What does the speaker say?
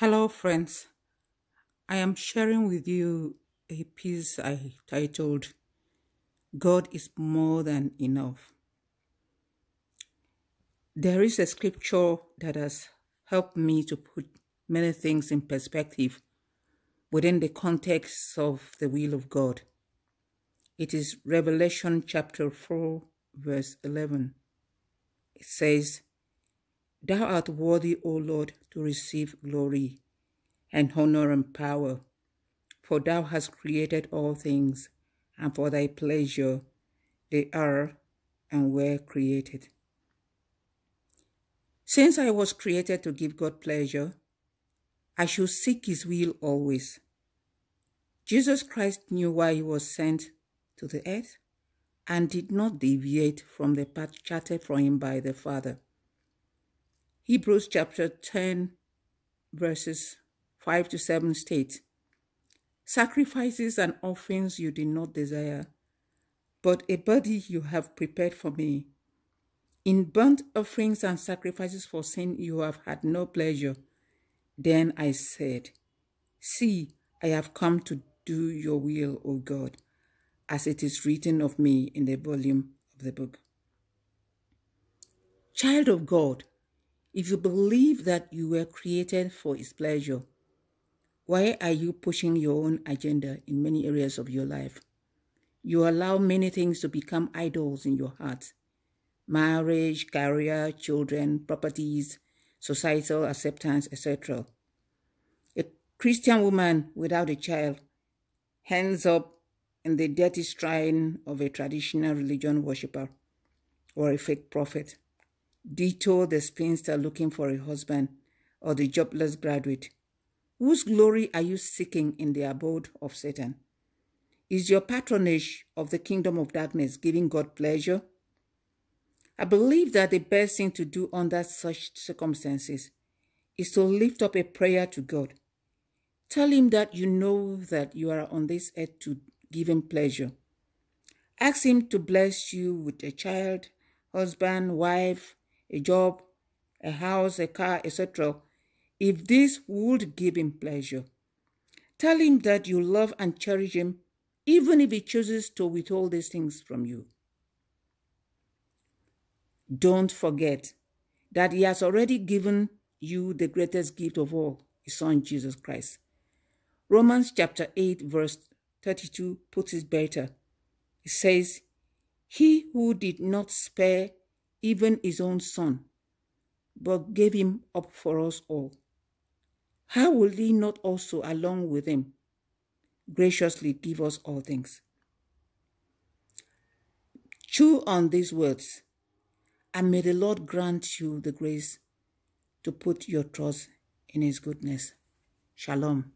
Hello, friends. I am sharing with you a piece I titled God is More Than Enough. There is a scripture that has helped me to put many things in perspective within the context of the will of God. It is Revelation chapter 4, verse 11. It says, Thou art worthy, O Lord, to receive glory and honor and power, for thou hast created all things, and for thy pleasure they are and were created. Since I was created to give God pleasure, I should seek his will always. Jesus Christ knew why he was sent to the earth and did not deviate from the path charted for him by the Father. Hebrews chapter 10, verses 5 to 7 states Sacrifices and offerings you did not desire, but a body you have prepared for me. In burnt offerings and sacrifices for sin you have had no pleasure. Then I said, See, I have come to do your will, O God, as it is written of me in the volume of the book. Child of God, if you believe that you were created for His pleasure, why are you pushing your own agenda in many areas of your life? You allow many things to become idols in your heart marriage, career, children, properties, societal acceptance, etc. A Christian woman without a child hands up in the dirty shrine of a traditional religion worshipper or a fake prophet. Detour the spinster looking for a husband or the jobless graduate. Whose glory are you seeking in the abode of Satan? Is your patronage of the kingdom of darkness giving God pleasure? I believe that the best thing to do under such circumstances is to lift up a prayer to God. Tell Him that you know that you are on this earth to give Him pleasure. Ask Him to bless you with a child, husband, wife, a job, a house, a car, etc., if this would give him pleasure. Tell him that you love and cherish him, even if he chooses to withhold these things from you. Don't forget that he has already given you the greatest gift of all, his son Jesus Christ. Romans chapter 8, verse 32 puts it better. It says, He who did not spare even his own son, but gave him up for us all. How will he not also, along with him, graciously give us all things? Chew on these words, and may the Lord grant you the grace to put your trust in his goodness. Shalom.